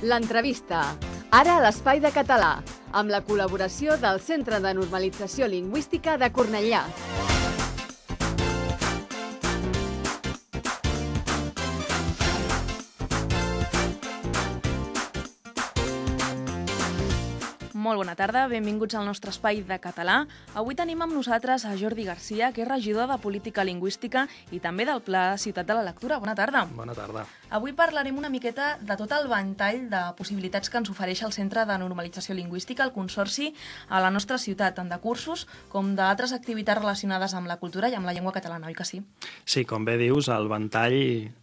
L'entrevista. Ara a l'Espai de Català, amb la col·laboració del Centre de Normalització Lingüística de Cornellà. Molt bona tarda, benvinguts al nostre espai de català. Avui tenim amb nosaltres a Jordi Garcia, que és regidor de Política Lingüística i també del Pla Ciutat de la Lectura. Bona tarda. Bona tarda. Avui parlarem una miqueta de tot el ventall de possibilitats que ens ofereix el Centre de Normalització Lingüística, el Consorci, a la nostra ciutat, tant de cursos com d'altres activitats relacionades amb la cultura i amb la llengua catalana, oi que sí? Sí, com bé dius, el ventall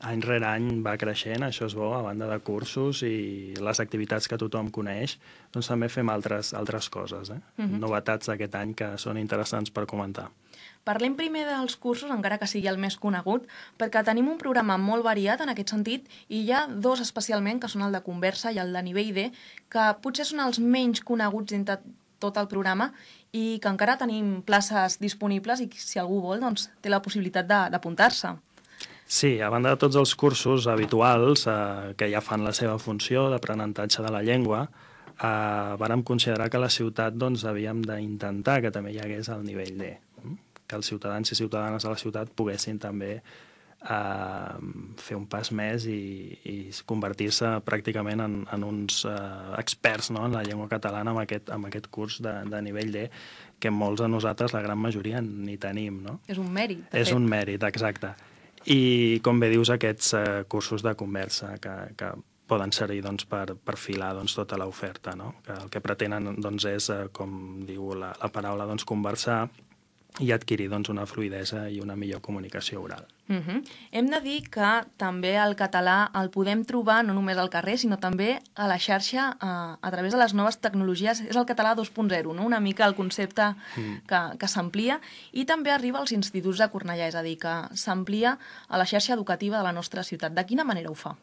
any rere any va creixent, això és bo, a banda de cursos i les activitats que tothom coneix, doncs també fem altres, altres coses, eh? Uh -huh. novetats d'aquest any que són interessants per comentar. Parlem primer dels cursos, encara que sigui el més conegut, perquè tenim un programa molt variat en aquest sentit i hi ha dos especialment, que són el de conversa i el de nivell D, que potser són els menys coneguts dintre tot el programa i que encara tenim places disponibles i si algú vol doncs, té la possibilitat d'apuntar-se. Sí, a banda de tots els cursos habituals eh, que ja fan la seva funció d'aprenentatge de la llengua, eh, vàrem considerar que la ciutat doncs, havíem d'intentar que també hi hagués el nivell D, que els ciutadans i ciutadanes de la ciutat poguessin també eh, fer un pas més i, i convertir-se pràcticament en, en uns eh, experts no? en la llengua catalana amb aquest, amb aquest curs de, de nivell D que molts de nosaltres, la gran majoria, ni tenim. No? És un mèrit, És fet. un mèrit, exacte. I, com bé dius, aquests eh, cursos de conversa que, que poden servir doncs, per, per filar doncs, tota l'oferta, no? que el que pretenen doncs, és, eh, com diu la, la paraula, doncs, conversar i adquirir doncs, una fluidesa i una millor comunicació oral. Uh -huh. Hem de dir que també el català el podem trobar no només al carrer, sinó també a la xarxa a, a través de les noves tecnologies. És el català 2.0, no? una mica el concepte mm. que, que s'amplia i també arriba als instituts de Cornellà, és a dir, que s'amplia a la xarxa educativa de la nostra ciutat. De quina manera ho fa?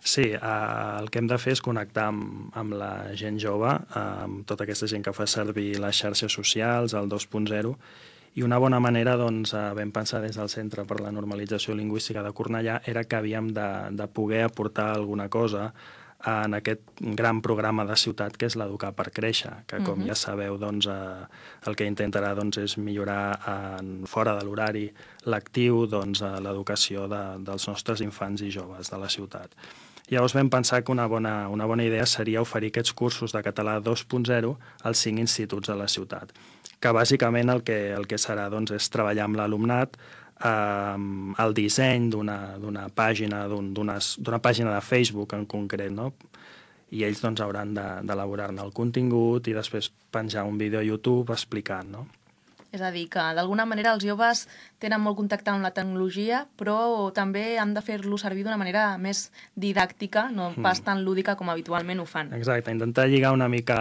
Sí, eh, el que hem de fer és connectar amb, amb la gent jove, eh, amb tota aquesta gent que fa servir les xarxes socials, el 2.0, i una bona manera, doncs, eh, vam pensar des del Centre per la Normalització Lingüística de Cornellà era que havíem de, de poder aportar alguna cosa en aquest gran programa de ciutat que és l'Educar per Créixer, que com uh -huh. ja sabeu doncs, eh, el que intentarà doncs, és millorar en, fora de l'horari lectiu doncs, l'educació de, dels nostres infants i joves de la ciutat. Llavors vam pensar que una bona, una bona idea seria oferir aquests cursos de català 2.0 als cinc instituts de la ciutat que bàsicament el que, el que serà doncs, és treballar amb l'alumnat eh, el disseny d'una pàgina d'una un, pàgina de Facebook en concret, no? i ells doncs, hauran d'elaborar-ne el contingut i després penjar un vídeo a YouTube explicant, no? És a dir, que d'alguna manera els joves tenen molt contacte amb la tecnologia, però també han de fer-lo servir d'una manera més didàctica, no mm. pas tan lúdica com habitualment ho fan. Exacte, intentar lligar una mica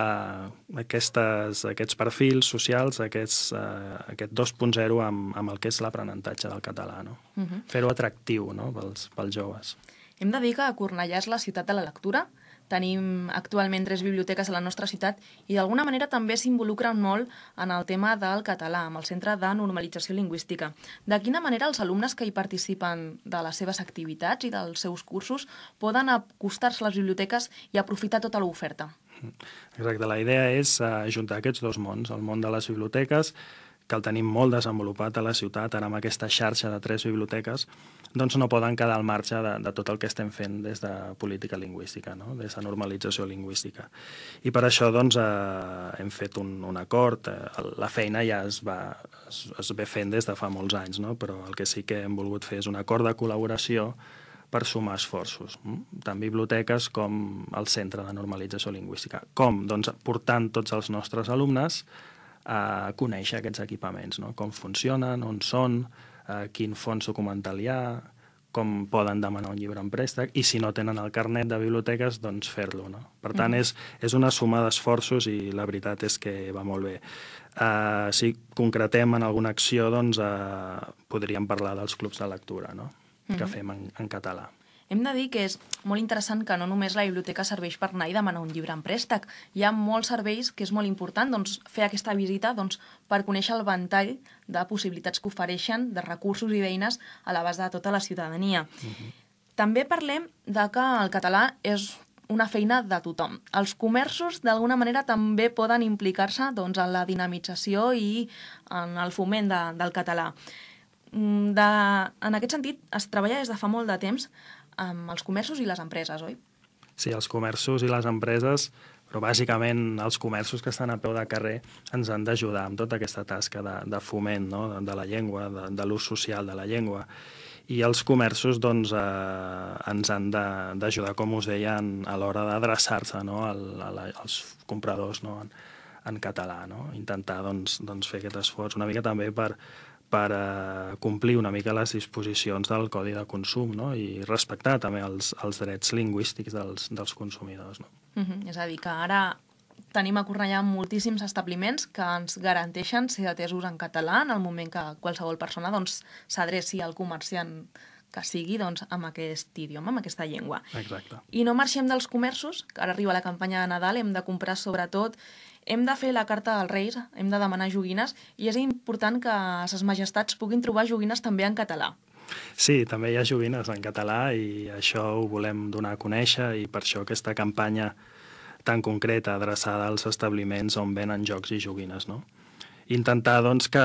aquestes, aquests perfils socials, aquests, uh, aquest 2.0 amb, amb el que és l'aprenentatge del català, no? Uh mhm. -huh. Fer-ho atractiu no? pels, pels joves. Hem de dir que Cornellà és la ciutat de la lectura, Tenim actualment tres biblioteques a la nostra ciutat i d'alguna manera també s'involucren molt en el tema del català, amb el Centre de Normalització Lingüística. De quina manera els alumnes que hi participen de les seves activitats i dels seus cursos poden acostar-se a les biblioteques i aprofitar tota l'oferta? Exacte, la idea és uh, ajuntar aquests dos mons, el món de les biblioteques que el tenim molt desenvolupat a la ciutat, ara amb aquesta xarxa de tres biblioteques, doncs no poden quedar al marge de, de tot el que estem fent des de política lingüística, no? des de normalització lingüística. I per això doncs, eh, hem fet un, un acord, eh, la feina ja es, va, es, es ve fent des de fa molts anys, no? però el que sí que hem volgut fer és un acord de col·laboració per sumar esforços, mm? tant biblioteques com el Centre de Normalització Lingüística. Com? Doncs portant tots els nostres alumnes a conèixer aquests equipaments, no? com funcionen, on són, eh, quin fons documental hi ha, com poden demanar un llibre en préstec i si no tenen el carnet de biblioteques, doncs fer-lo. No? Per tant, mm. és, és una suma d'esforços i la veritat és que va molt bé. Uh, si concretem en alguna acció, doncs uh, podríem parlar dels clubs de lectura no? mm. que fem en, en català. Hem de dir que és molt interessant que no només la biblioteca serveix per anar i demanar un llibre en préstec. Hi ha molts serveis que és molt important doncs, fer aquesta visita doncs, per conèixer el ventall de possibilitats que ofereixen, de recursos i d'eines a l'abast de tota la ciutadania. Uh -huh. També parlem de que el català és una feina de tothom. Els comerços, d'alguna manera, també poden implicar-se doncs, en la dinamització i en el foment de, del català. Mm, de, en aquest sentit, es treballa des de fa molt de temps amb els comerços i les empreses, oi? Sí, els comerços i les empreses, però bàsicament els comerços que estan a peu de carrer ens han d'ajudar amb tota aquesta tasca de, de foment no? de, de la llengua, de, de l'ús social de la llengua i els comerços doncs, eh, ens han d'ajudar, com us deia, en, a l'hora d'adreçar-se no? Al, la, als compradors no? en, en català, no? intentar doncs, doncs, fer aquest esforç una mica també per, per eh, complir una mica les disposicions del Codi de Consum no? i respectar també els, els drets lingüístics dels, dels consumidors. No? Uh -huh. És a dir, que ara tenim a Cornellà moltíssims establiments que ens garanteixen ser atesos en català en el moment que qualsevol persona doncs, s'adreci doncs, al comerciant que sigui doncs, amb aquest idioma, amb aquesta llengua. Exacte. I no marxem dels comerços, que ara arriba la campanya de Nadal, hem de comprar sobretot, hem de fer la carta als Reis, hem de demanar joguines, i és important que ses majestats puguin trobar joguines també en català. Sí, també hi ha joguines en català i això ho volem donar a conèixer i per això aquesta campanya tan concreta adreçada als establiments on venen jocs i joguines, no? Intentar doncs, que,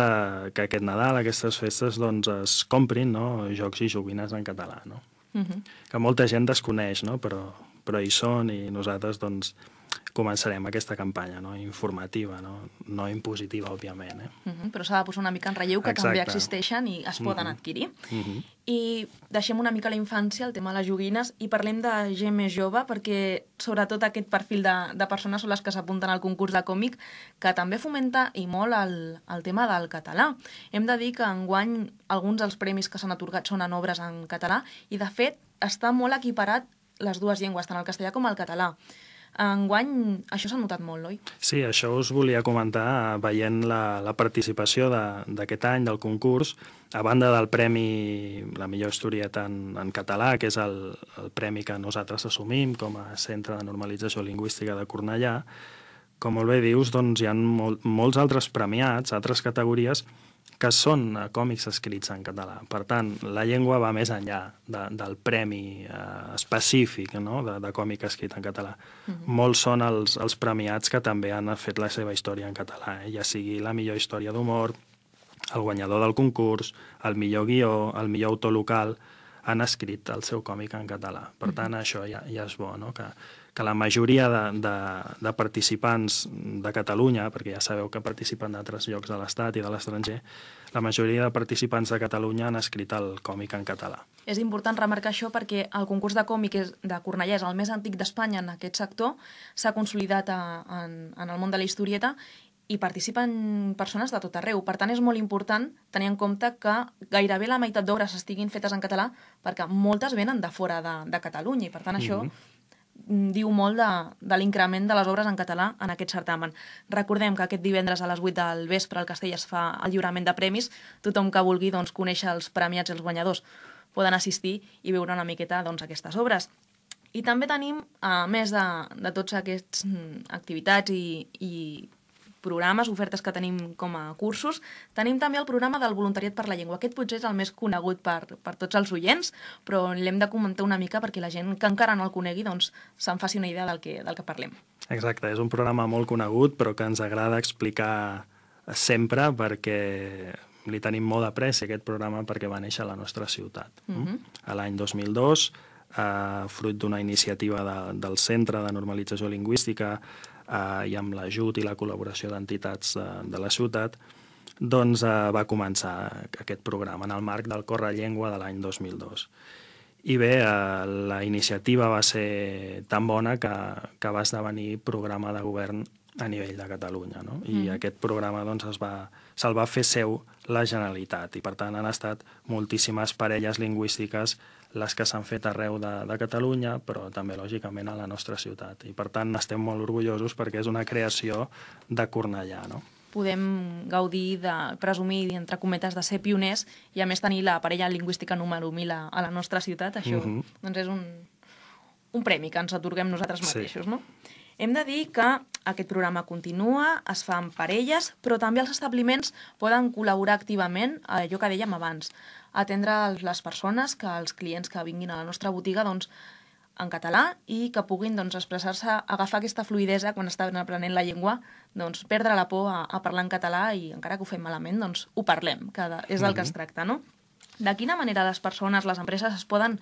que aquest Nadal, aquestes festes, doncs, es comprin no? jocs i joguines en català, no? Uh mhm. -huh. Que molta gent desconeix, no? però, però hi són i nosaltres doncs, començarem aquesta campanya no? informativa, no, no impositiva, òbviament. Eh? Uh -huh, però s'ha de posar una mica en relleu que Exacte. també existeixen i es poden uh -huh. adquirir. Uh -huh. I deixem una mica la infància, el tema de les joguines, i parlem de gent més jove, perquè sobretot aquest perfil de, de persones són les que s'apunten al concurs de còmic, que també fomenta i molt el, el tema del català. Hem de dir que enguany alguns dels premis que s'han atorgat són en obres en català, i de fet està molt equiparat les dues llengües, tant el castellà com el català. Enguany això s'ha notat molt, oi? Sí, això us volia comentar veient la, la participació d'aquest de, any del concurs, a banda del premi La millor historieta en, en català, que és el, el premi que nosaltres assumim com a Centre de Normalització Lingüística de Cornellà, com molt bé dius, doncs hi ha molt, molts altres premiats, altres categories, que són eh, còmics escrits en català. Per tant, la llengua va més enllà de, del premi eh, específic no? de, de còmic escrit en català. Mm -hmm. Molts són els, els premiats que també han fet la seva història en català, eh? ja sigui la millor història d'humor, el guanyador del concurs, el millor guió, el millor autor local, han escrit el seu còmic en català. Per tant, mm -hmm. això ja, ja és bo, no? que, que la majoria de, de, de participants de Catalunya, perquè ja sabeu que participen d'altres llocs de l'Estat i de l'estranger, la majoria de participants de Catalunya han escrit el còmic en català. És important remarcar això perquè el concurs de còmic de Cornellà és el més antic d'Espanya en aquest sector, s'ha consolidat a, en, en el món de la historieta i participen persones de tot arreu. Per tant, és molt important tenir en compte que gairebé la meitat d'obres estiguin fetes en català perquè moltes venen de fora de, de Catalunya i, per tant, això mm -hmm. Diu molt de, de l'increment de les obres en català en aquest certamen. Recordem que aquest divendres a les 8 del vespre al Castell es fa el lliurament de premis. Tothom que vulgui doncs, conèixer els premiats i els guanyadors poden assistir i veure una miqueta doncs, aquestes obres. I també tenim, a més de, de tots aquests mm, activitats i, i programes, ofertes que tenim com a cursos, tenim també el programa del voluntariat per la llengua. Aquest potser és el més conegut per, per tots els oients, però l'hem de comentar una mica perquè la gent que encara no el conegui doncs, se'n faci una idea del que, del que parlem. Exacte, és un programa molt conegut, però que ens agrada explicar sempre perquè li tenim molt d'apreci aquest programa perquè va néixer a la nostra ciutat. Uh -huh. A l'any 2002, eh, fruit d'una iniciativa de, del Centre de Normalització Lingüística eh, i amb l'ajut i la col·laboració d'entitats de, de la ciutat, doncs eh, va començar aquest programa en el marc del Corre Llengua de l'any 2002. I bé, eh, la iniciativa va ser tan bona que, que va esdevenir programa de govern a nivell de Catalunya. No? I mm. aquest programa doncs, es va, se'l va fer seu la Generalitat i per tant han estat moltíssimes parelles lingüístiques les que s'han fet arreu de, de Catalunya, però també, lògicament, a la nostra ciutat. I, per tant, estem molt orgullosos perquè és una creació de Cornellà, no? podem gaudir de presumir, entre cometes, de ser pioners i a més tenir la parella lingüística número 1000 a, a la nostra ciutat, això mhm. -huh. doncs és un, un premi que ens atorguem nosaltres mateixos, sí. no? Hem de dir que aquest programa continua, es fa amb parelles, però també els establiments poden col·laborar activament, allò que dèiem abans, atendre les persones, que els clients que vinguin a la nostra botiga doncs, en català i que puguin doncs, expressar-se, agafar aquesta fluidesa quan estan aprenent la llengua, doncs, perdre la por a, a parlar en català i encara que ho fem malament, doncs ho parlem, que és del que es tracta, no? De quina manera les persones, les empreses es poden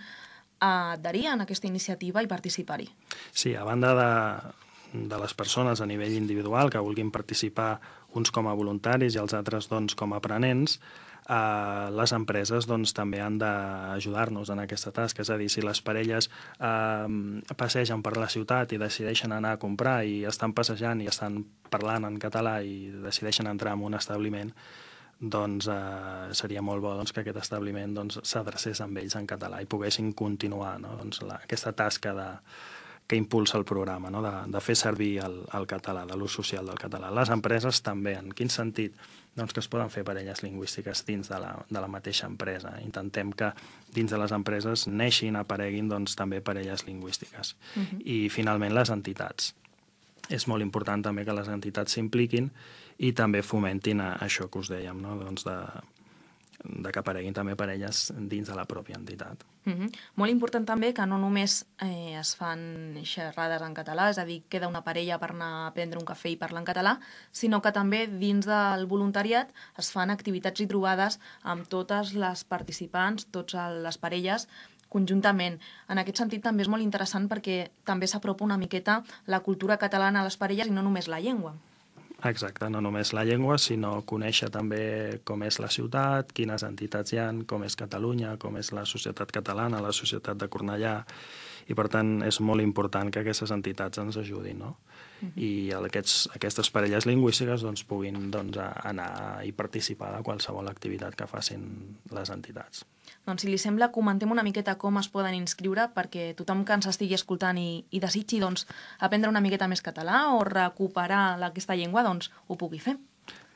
adherir en aquesta iniciativa i participar-hi? Sí, a banda de, de les persones a nivell individual que vulguin participar uns com a voluntaris i els altres doncs, com a aprenents, eh, les empreses doncs, també han d'ajudar-nos en aquesta tasca. És a dir, si les parelles eh, passegen per la ciutat i decideixen anar a comprar i estan passejant i estan parlant en català i decideixen entrar en un establiment, doncs eh, seria molt bo doncs, que aquest establiment s'adrecés doncs, amb ells en català i poguessin continuar no? doncs, la, aquesta tasca de, que impulsa el programa, no? de, de fer servir el, el català, de l'ús social del català. Les empreses també, en quin sentit? Doncs que es poden fer parelles lingüístiques dins de la, de la mateixa empresa. Intentem que dins de les empreses neixin, apareguin doncs, també parelles lingüístiques. Uh -huh. I finalment les entitats. És molt important també que les entitats s'impliquin i també fomentin a, això que us dèiem, no? doncs de, de que apareguin també parelles dins de la pròpia entitat. Mm -hmm. Molt important també que no només eh, es fan xerrades en català, és a dir, queda una parella per anar a prendre un cafè i parlar en català, sinó que també dins del voluntariat es fan activitats i trobades amb totes les participants, totes les parelles, conjuntament. En aquest sentit també és molt interessant perquè també s'apropa una miqueta la cultura catalana a les parelles i no només la llengua. Exacte, no només la llengua, sinó conèixer també com és la ciutat, quines entitats hi han, com és Catalunya, com és la societat catalana, la societat de Cornellà, i per tant és molt important que aquestes entitats ens ajudin, no? Uh -huh. I aquests, aquestes parelles lingüístiques doncs, puguin doncs, anar i participar de qualsevol activitat que facin les entitats. Doncs si li sembla, comentem una miqueta com es poden inscriure perquè tothom que ens estigui escoltant i, i desitgi doncs, aprendre una miqueta més català o recuperar aquesta llengua, doncs ho pugui fer.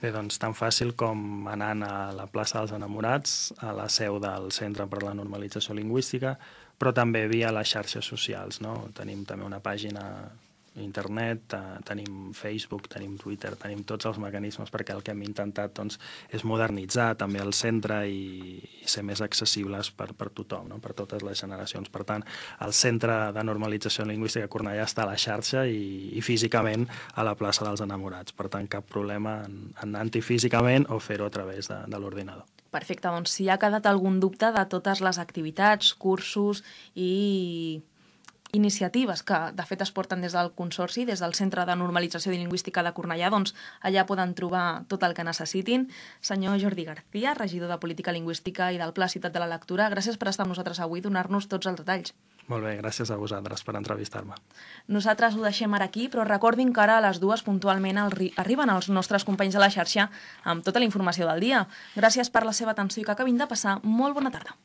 Bé, doncs tan fàcil com anant a la plaça dels Enamorats, a la seu del Centre per la Normalització Lingüística, però també via les xarxes socials. No? Tenim també una pàgina internet, tenim Facebook, tenim Twitter, tenim tots els mecanismes perquè el que hem intentat doncs, és modernitzar també el centre i, i ser més accessibles per, per tothom, no? per totes les generacions. Per tant, el Centre de Normalització Lingüística Cornellà està a la xarxa i, i físicament a la plaça dels Enamorats. Per tant, cap problema en, en anar físicament o fer-ho a través de, de l'ordinador. Perfecte, doncs si ha quedat algun dubte de totes les activitats, cursos i iniciatives que de fet es porten des del Consorci, des del Centre de Normalització de Lingüística de Cornellà, doncs allà poden trobar tot el que necessitin. Senyor Jordi García, regidor de Política Lingüística i del Pla Ciutat de la Lectura, gràcies per estar amb nosaltres avui i donar-nos tots els detalls. Molt bé, gràcies a vosaltres per entrevistar-me. Nosaltres ho deixem ara aquí, però recordin que ara a les dues puntualment arriben els nostres companys de la xarxa amb tota la informació del dia. Gràcies per la seva atenció i que acabin de passar molt bona tarda.